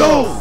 go.